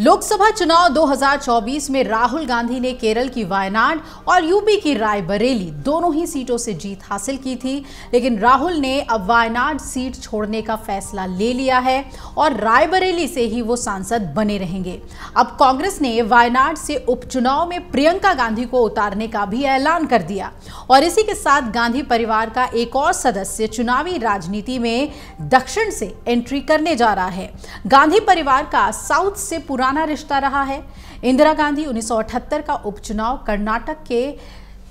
लोकसभा चुनाव 2024 में राहुल गांधी ने केरल की वायनाड और यूपी की रायबरेली दोनों ही सीटों से जीत हासिल की थी। लेकिन राहुल ने अब वायनाड सीट छोड़ने का फैसला ले लिया है और रायबरेली से ही वो सांसद बने रहेंगे। अब कांग्रेस ने वायनाड से उपचुनाव में प्रियंका गांधी को उतारने का भी ऐलान कर दिया और इसी के साथ गांधी परिवार का एक और सदस्य चुनावी राजनीति में दक्षिण से एंट्री करने जा रहा है। गांधी परिवार का साउथ से पुराना पुराना रिश्ता रहा है। इंदिरा गांधी 1978 का उपचुनाव कर्नाटक के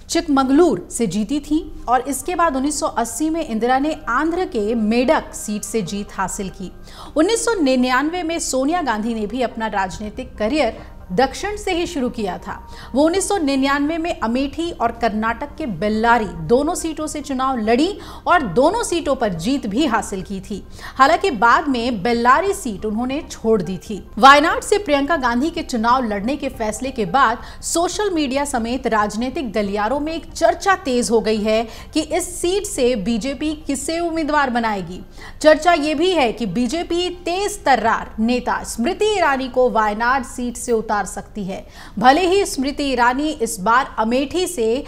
चिकमगलूर से जीती थी और इसके बाद 1980 में इंदिरा ने आंध्र के मेडक सीट से जीत हासिल की। 1999 में सोनिया गांधी ने भी अपना राजनीतिक करियर दक्षिण से ही शुरू किया था। वो 1999 में अमेठी और कर्नाटक के बेल्लारी दोनों सीटों से चुनाव लड़ी और दोनों सीटों पर जीत भी हासिल की थी। हालाँकि बाद में बेल्लारी सीट उन्होंने छोड़ दी थी। वायनाड से प्रियंका गांधी के चुनाव लड़ने के फैसले के बाद सोशल मीडिया समेत राजनीतिक गलियारों में एक चर्चा तेज हो गई है कि इस सीट से बीजेपी किसे उम्मीदवार बनाएगी। चर्चा ये भी है कि बीजेपी तेज तर्रार नेता स्मृति ईरानी को वायनाड सीट से उतार उतार सकती है। भले ही स्मृति ईरानी इस बार अमेठी से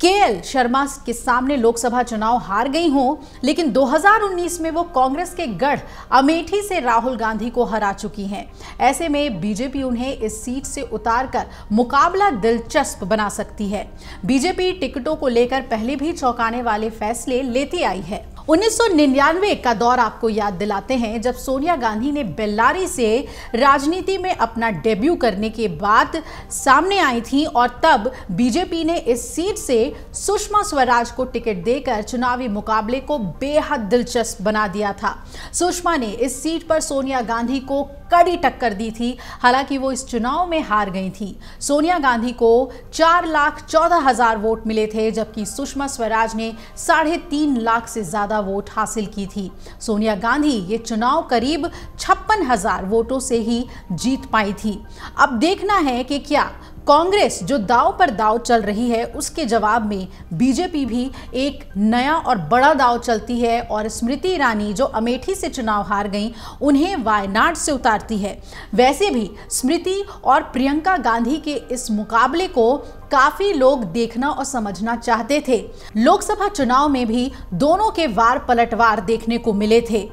के शर्मा के सामने लोकसभा चुनाव हार गई हो, लेकिन 2019 में वो कांग्रेस के गढ़ अमेठी से राहुल गांधी को हरा चुकी हैं। ऐसे में बीजेपी उन्हें इस सीट से उतारकर मुकाबला दिलचस्प बना सकती है। बीजेपी टिकटों को लेकर पहले भी चौंकाने वाले फैसले लेती आई है। 1999 का दौर आपको याद दिलाते हैं, जब सोनिया गांधी ने बेल्लारी से राजनीति में अपना डेब्यू करने के बाद सामने आई थी और तब बीजेपी ने इस सीट से सुषमा स्वराज को टिकट देकर चुनावी मुकाबले को बेहद दिलचस्प बना दिया था। सुषमा ने इस सीट पर सोनिया गांधी को कड़ी टक्कर दी थी, हालाँकि वो इस चुनाव में हार गई थी। सोनिया गांधी को चार लाख चौदह हज़ार वोट मिले थे, जबकि सुषमा स्वराज ने साढ़े तीन लाख से ज़्यादा वोट हासिल की थी। सोनिया गांधी ये चुनाव करीब छप्पन हज़ार वोटों से ही जीत पाई थी। अब देखना है कि क्या कांग्रेस जो दाव पर दाव चल रही है, उसके जवाब में बीजेपी भी एक नया और बड़ा दाव चलती है और स्मृति ईरानी जो अमेठी से चुनाव हार गई, उन्हें वायनाड से उतारती है। वैसे भी स्मृति और प्रियंका गांधी के इस मुकाबले को काफ़ी लोग देखना और समझना चाहते थे। लोकसभा चुनाव में भी दोनों के वार पलटवार देखने को मिले थे।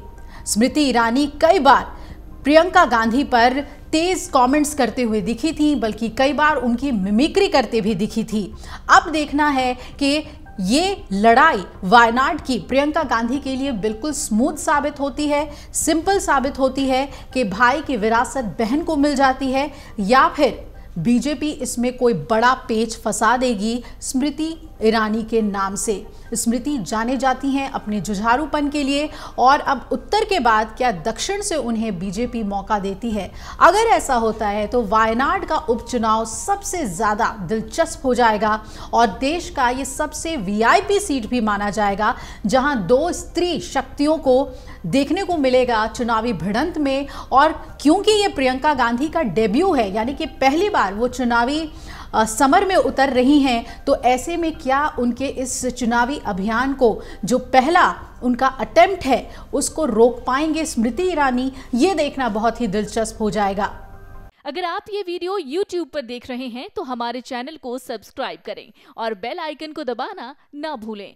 स्मृति ईरानी कई बार प्रियंका गांधी पर तेज कमेंट्स करते हुए दिखी थी, बल्कि कई बार उनकी मिमिक्री करते भी दिखी थी। अब देखना है कि ये लड़ाई वायनाड की प्रियंका गांधी के लिए बिल्कुल स्मूथ साबित होती है सिंपल साबित होती है कि भाई की विरासत बहन को मिल जाती है, या फिर बीजेपी इसमें कोई बड़ा पेच फंसा देगी स्मृति ईरानी के नाम से। स्मृति जाने जाती हैं अपने जुझारूपन के लिए और अब उत्तर के बाद क्या दक्षिण से उन्हें बीजेपी मौका देती है? अगर ऐसा होता है तो वायनाड का उपचुनाव सबसे ज़्यादा दिलचस्प हो जाएगा और देश का ये सबसे वीआईपी सीट भी माना जाएगा, जहाँ दो स्त्री शक्तियों को देखने को मिलेगा चुनावी भिड़ंत में। और क्योंकि ये प्रियंका गांधी का डेब्यू है, यानी कि पहली बार वो चुनावी समर में उतर रही हैं तो ऐसे में क्या उनके इस चुनावी अभियान को, जो पहला उनका अटेम्प्ट है, उसको रोक पाएँगे स्मृति ईरानी? ये देखना बहुत ही दिलचस्प हो जाएगा। अगर आप ये वीडियो YouTube पर देख रहे हैं तो हमारे चैनल को सब्सक्राइब करें और बेल आइकन को दबाना ना भूलें।